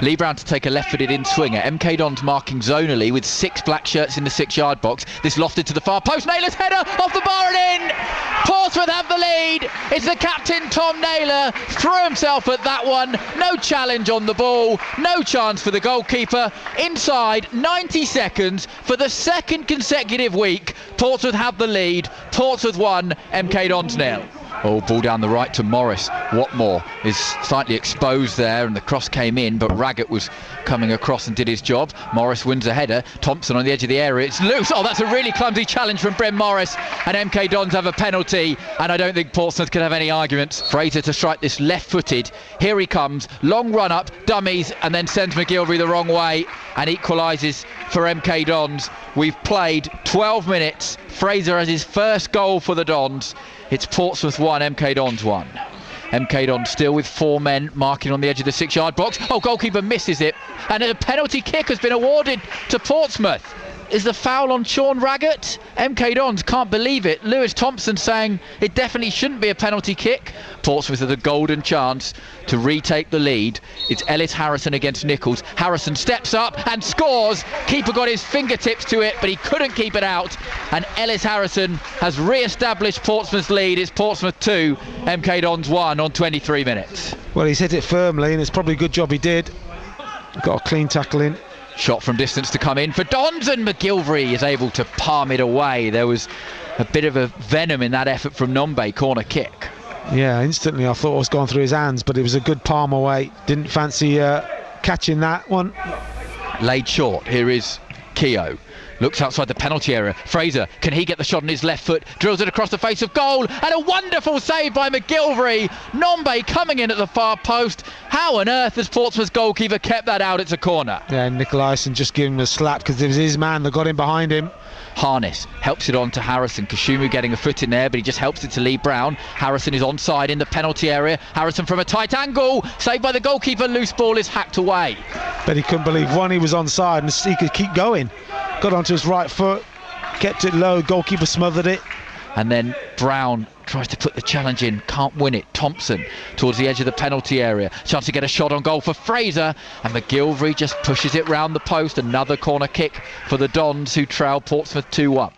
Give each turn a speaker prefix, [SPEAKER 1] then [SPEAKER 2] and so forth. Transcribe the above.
[SPEAKER 1] Lee Brown to take a left-footed in swinger. MK Dons marking zonally with six black shirts in the six-yard box. This lofted to the far post. Naylor's header off the bar and in. Portsmouth have the lead. It's the captain Tom Naylor threw himself at that one. No challenge on the ball. No chance for the goalkeeper. Inside 90 seconds for the second consecutive week. Portsmouth have the lead. Portsmouth one. MK Dons nil. Oh, ball down the right to Morris. Watmore is slightly exposed there, and the cross came in, but Raggett was coming across and did his job. Morris wins a header. Thompson on the edge of the area. It's loose. Oh, that's a really clumsy challenge from Bryn Morris. And MK Dons have a penalty, and I don't think Portsmouth can have any arguments. Fraser to strike this left footed. Here he comes. Long run up, dummies, and then sends MacGillivray the wrong way and equalises for MK Dons. We've played 12 minutes. Fraser has his first goal for the Dons. It's Portsmouth 1, MK Dons 1. MK Dons still with four men marking on the edge of the six yard box. Oh, goalkeeper misses it. And a penalty kick has been awarded to Portsmouth is the foul on Sean Raggett. MK Dons can't believe it. Louis Thompson saying it definitely shouldn't be a penalty kick. Portsmouth with a golden chance to retake the lead. It's Ellis Harrison against Nicholls. Harrison steps up and scores. Keeper got his fingertips to it, but he couldn't keep it out. And Ellis Harrison has re-established Portsmouth's lead. It's Portsmouth 2, MK Dons 1 on 23 minutes.
[SPEAKER 2] Well, he's hit it firmly, and it's probably a good job he did. Got a clean tackle in.
[SPEAKER 1] Shot from distance to come in for Dons and MacGillivray is able to palm it away. There was a bit of a venom in that effort from Nombe, corner kick.
[SPEAKER 2] Yeah, instantly I thought it was gone through his hands, but it was a good palm away. Didn't fancy uh, catching that one.
[SPEAKER 1] Laid short. Here is Keogh. Looks outside the penalty area. Fraser, can he get the shot on his left foot? Drills it across the face of goal. And a wonderful save by MacGillivray. Nombe coming in at the far post. How on earth has Portsmouth's goalkeeper kept that out? It's a corner.
[SPEAKER 2] Yeah, Nicolaisen just giving him a slap because it was his man that got in behind him.
[SPEAKER 1] Harness helps it on to Harrison. Kasumu getting a foot in there, but he just helps it to Lee Brown. Harrison is onside in the penalty area. Harrison from a tight angle, saved by the goalkeeper. Loose ball is hacked away.
[SPEAKER 2] But he couldn't believe one, he was onside and he could keep going. Got onto his right foot, kept it low. Goalkeeper smothered it.
[SPEAKER 1] And then Brown tries to put the challenge in, can't win it. Thompson towards the edge of the penalty area, chance to get a shot on goal for Fraser, and MacGillivray just pushes it round the post. Another corner kick for the Dons, who trail Portsmouth 2 1.